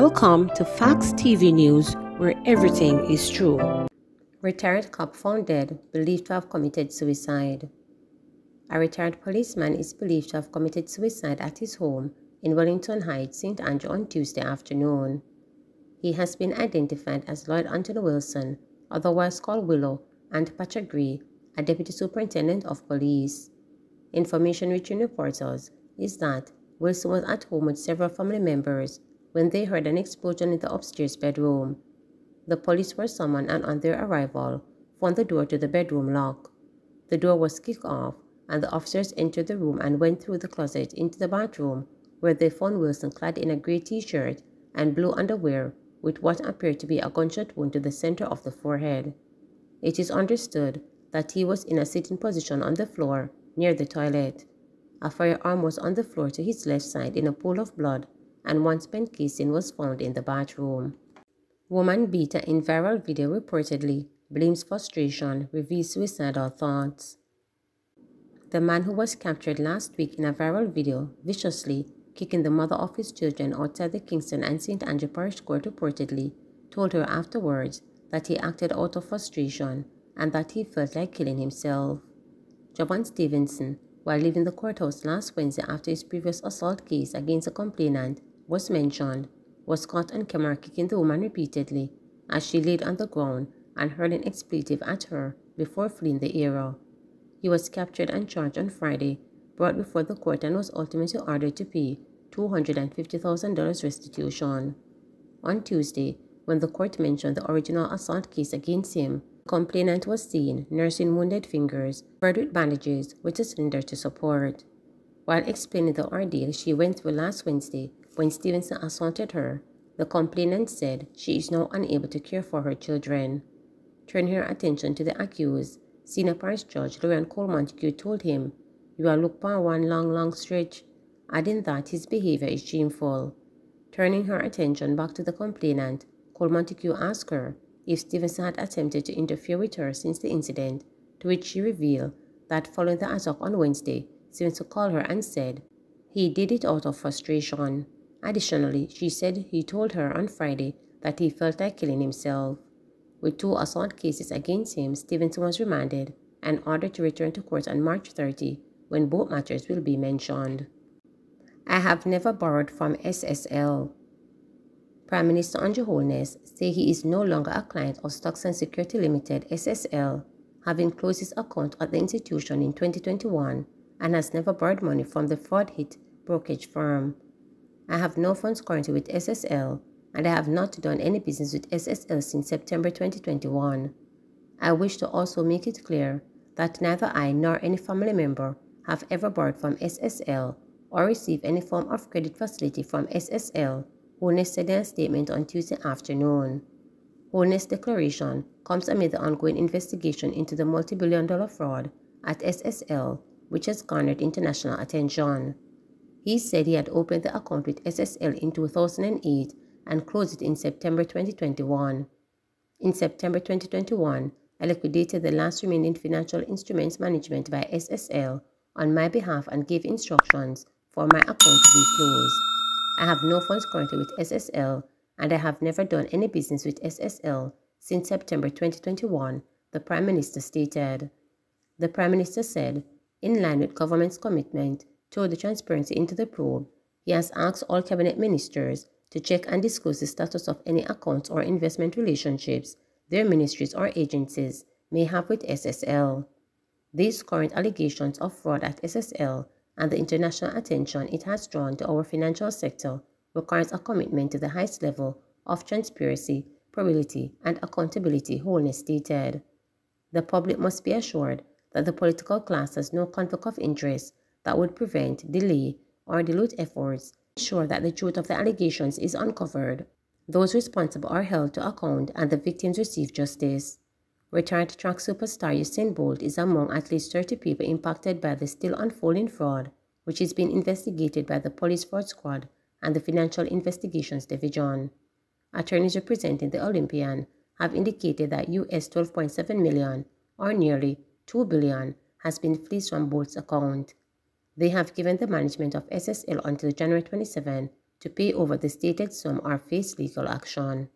Welcome to Facts TV News, where everything is true. Retired cop found dead, believed to have committed suicide. A retired policeman is believed to have committed suicide at his home in Wellington Heights, St. Andrew on Tuesday afternoon. He has been identified as Lloyd Anthony Wilson, otherwise called Willow, and Patrick Gray, a deputy superintendent of police. Information reaching reporters is that Wilson was at home with several family members when they heard an explosion in the upstairs bedroom. The police were summoned and on their arrival, found the door to the bedroom locked. The door was kicked off and the officers entered the room and went through the closet into the bathroom where they found Wilson clad in a gray t-shirt and blue underwear with what appeared to be a gunshot wound to the center of the forehead. It is understood that he was in a sitting position on the floor near the toilet. A firearm was on the floor to his left side in a pool of blood and one spent casing was found in the bathroom. Woman beater in viral video reportedly blames frustration, reveals suicidal thoughts. The man who was captured last week in a viral video viciously kicking the mother of his children outside the Kingston and St. Andrew Parish Court reportedly told her afterwards that he acted out of frustration and that he felt like killing himself. Jovan Stevenson, while leaving the courthouse last Wednesday after his previous assault case against a complainant, was mentioned was caught on camera kicking the woman repeatedly as she laid on the ground and hurled an expletive at her before fleeing the area. He was captured and charged on Friday, brought before the court and was ultimately ordered to pay $250,000 restitution. On Tuesday, when the court mentioned the original assault case against him, the complainant was seen nursing wounded fingers, covered with bandages with a cylinder to support. While explaining the ordeal she went through last Wednesday, when Stevenson assaulted her, the complainant said she is now unable to care for her children. Turning her attention to the accused, Senior Parish Judge Lori-Ann Cole told him, You are looked for one long, long stretch, adding that his behavior is shameful. Turning her attention back to the complainant, Cole asked her if Stevenson had attempted to interfere with her since the incident, to which she revealed that following the attack on Wednesday, Stevenson called her and said he did it out of frustration. Additionally, she said he told her on Friday that he felt like killing himself. With two assault cases against him, Stevenson was remanded and ordered to return to court on March 30 when both matters will be mentioned. I have never borrowed from SSL. Prime Minister Andrew Holness said he is no longer a client of Stocks and Security Limited SSL, having closed his account at the institution in 2021 and has never borrowed money from the fraud-hit brokerage firm. I have no funds currently with SSL and I have not done any business with SSL since September 2021. I wish to also make it clear that neither I nor any family member have ever borrowed from SSL or received any form of credit facility from SSL, Holness said in a statement on Tuesday afternoon. Holness' declaration comes amid the ongoing investigation into the multi-billion dollar fraud at SSL, which has garnered international attention. He said he had opened the account with SSL in 2008 and closed it in September 2021. In September 2021, I liquidated the last remaining financial instruments management by SSL on my behalf and gave instructions for my account to be closed. I have no funds currently with SSL and I have never done any business with SSL since September 2021, the Prime Minister stated. The Prime Minister said, in line with government's commitment toward the transparency into the probe, he has asked all cabinet ministers to check and disclose the status of any accounts or investment relationships their ministries or agencies may have with SSL. These current allegations of fraud at SSL and the international attention it has drawn to our financial sector requires a commitment to the highest level of transparency, probability, and accountability, Holness stated. The public must be assured that the political class has no conflict of interest that would prevent, delay, or dilute efforts to ensure that the truth of the allegations is uncovered. Those responsible are held to account and the victims receive justice. Retired track superstar Usain Bolt is among at least 30 people impacted by the still unfolding fraud, which is being investigated by the Police Fraud Squad and the Financial Investigations Division. Attorneys representing the Olympian have indicated that US 12.7 million, or nearly 2 billion, has been fleeced from Bolt's account. They have given the management of SSL until January 27 to pay over the stated sum or face legal action.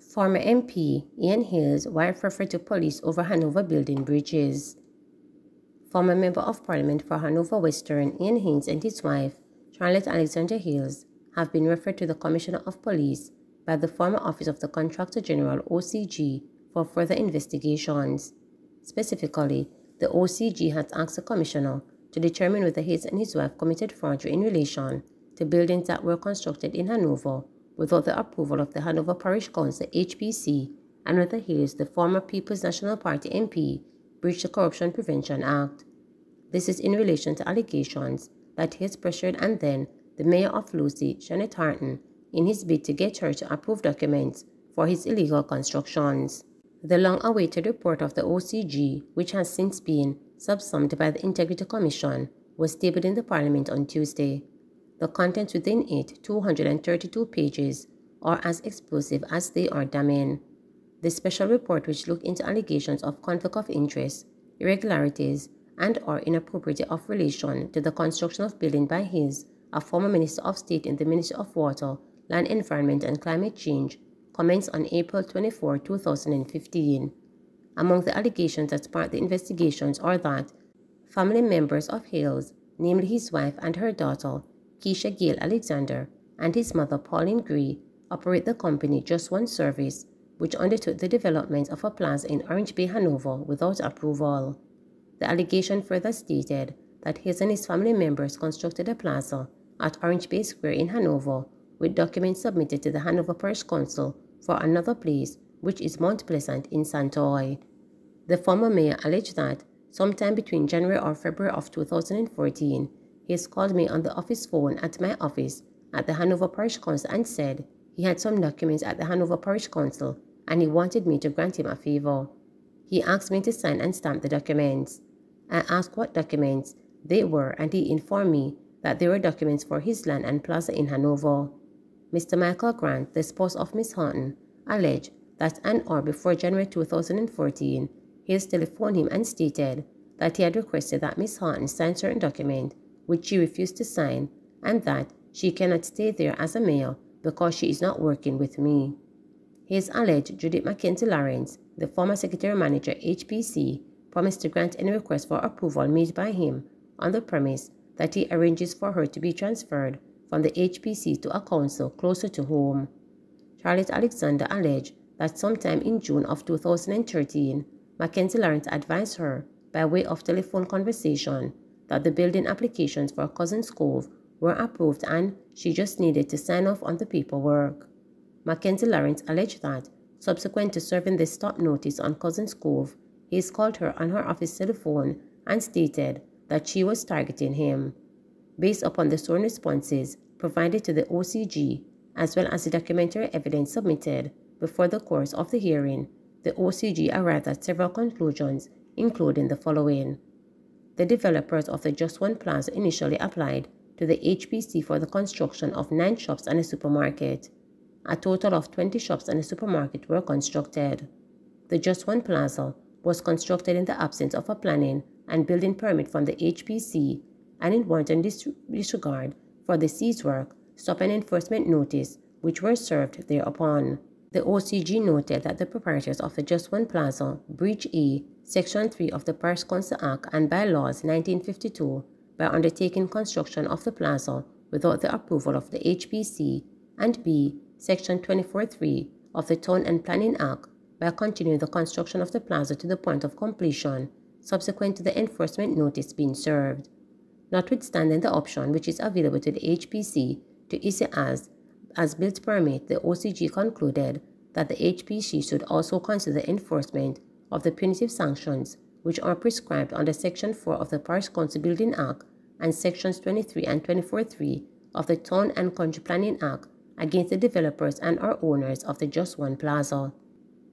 Former MP Ian Hayles wired referred to police over Hanover building bridges. Former Member of Parliament for Hanover Western Ian Hayles and his wife, Charlotte Alexander Hayles, have been referred to the Commissioner of Police by the former Office of the Contractor General OCG for further investigations. Specifically, the OCG has asked the Commissioner to determine whether Hayles and his wife committed forgery in relation to buildings that were constructed in Hanover without the approval of the Hanover Parish Council HPC and whether Hayles, the former People's National Party MP, breached the Corruption Prevention Act. This is in relation to allegations that Hayles pressured and then the mayor of Lucea, Shernett Haughton, in his bid to get her to approve documents for his illegal constructions. The long-awaited report of the OCG, which has since been subsumed by the Integrity Commission, was tabled in the Parliament on Tuesday. The contents within it, 232 pages, are as explosive as they are damning. The special report which looked into allegations of conflict of interest, irregularities, and or inappropriate of relation to the construction of building by his, a former Minister of State in the Ministry of Water, Land Environment and Climate Change, comments on April 24, 2015. Among the allegations that sparked the investigations are that family members of Hayles, namely his wife and her daughter, Keisha Gale Alexander, and his mother Pauline Gray, operate the company Just One Service, which undertook the development of a plaza in Orange Bay, Hanover without approval. The allegation further stated that his and his family members constructed a plaza at Orange Bay Square in Hanover with documents submitted to the Hanover Parish Council for another place, which is Mount Pleasant in Santoy. The former mayor alleged that sometime between January or February of 2014, he has called me on the office phone at my office at the Hanover Parish Council and said he had some documents at the Hanover Parish Council and he wanted me to grant him a favor. He asked me to sign and stamp the documents. I asked what documents they were and he informed me that they were documents for his land and plaza in Hanover. Mr. Michael Grant, the spouse of Miss Haughton, alleged that an hour before January 2014, he telephoned him and stated that he had requested that Miss Haughton sign certain document which she refused to sign, and that she cannot stay there as a mayor because she is not working with me. His alleged Judith Mackenzie Lawrence, the former secretary manager HPC, promised to grant any request for approval made by him on the premise that he arranges for her to be transferred from the HPC to a council closer to home. Charlotte Alexander alleged that sometime in June of 2013, Mackenzie Lawrence advised her, by way of telephone conversation, that the building applications for Cousins Cove were approved and she just needed to sign off on the paperwork. Mackenzie Lawrence alleged that, subsequent to serving the stop notice on Cousins Cove, he called her on her office telephone and stated that she was targeting him. Based upon the sworn responses provided to the OCG, as well as the documentary evidence submitted before the course of the hearing, the OCG arrived at several conclusions, including the following the developers of the Just One Plaza initially applied to the HPC for the construction of nine shops and a supermarket. A total of 20 shops and a supermarket were constructed. The Just One Plaza was constructed in the absence of a planning and building permit from the HPC and in wanton disregard for the cease work, stop and enforcement notice which were served thereupon. The OCG noted that the proprietors of the Just One Plaza Breach A Section 3 of the Parish Council Act and Bylaws 1952 by undertaking construction of the plaza without the approval of the HPC, and B. Section 24.3 of the Town and Planning Act by continuing the construction of the plaza to the point of completion subsequent to the enforcement notice being served. Notwithstanding the option which is available to the HPC to issue as as built permit, the OCG concluded that the HPC should also consider enforcement of the punitive sanctions which are prescribed under Section 4 of the Parish Council Building Act and Sections 23 and 24.3 of the Town and Country Planning Act against the developers and or owners of the Just One Plaza.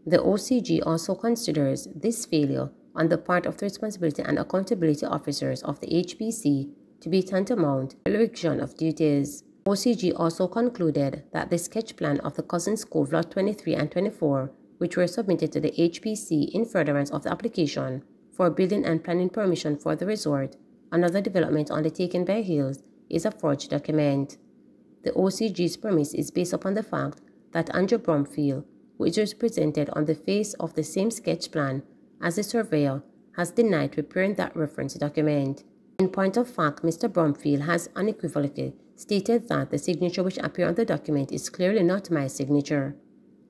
The OCG also considers this failure on the part of the responsibility and accountability officers of the HPC to be tantamount to dereliction of duties. OCG also concluded that the sketch plan of the Cousins Cove Lot 23 and 24 which were submitted to the HPC in furtherance of the application for building and planning permission for the resort, another development undertaken by Hayles, is a forged document. The OCG's premise is based upon the fact that Andrew Bromfield, who is presented on the face of the same sketch plan as the surveyor, has denied preparing that reference document. In point of fact, Mr. Bromfield has unequivocally stated that the signature which appears on the document is clearly not my signature.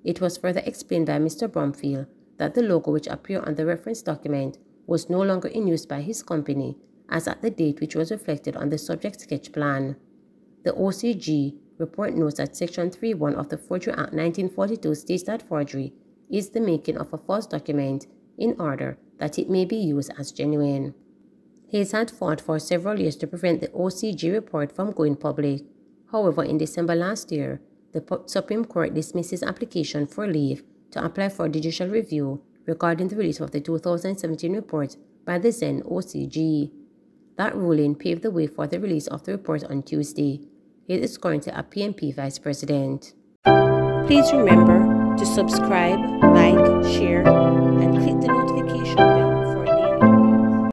It was further explained by Mr. Bromfield that the logo which appeared on the reference document was no longer in use by his company as at the date which was reflected on the subject sketch plan. The OCG report notes that Section 3.1 of the Forgery Act 1942 states that forgery is the making of a false document in order that it may be used as genuine. Hayles had fought for several years to prevent the OCG report from going public. However, in December last year, the Supreme Court dismissed his application for leave to apply for judicial review regarding the release of the 2017 report by the then OCG. That ruling paved the way for the release of the report on Tuesday. He is currently a PNP Vice President. Please remember to subscribe, like, share,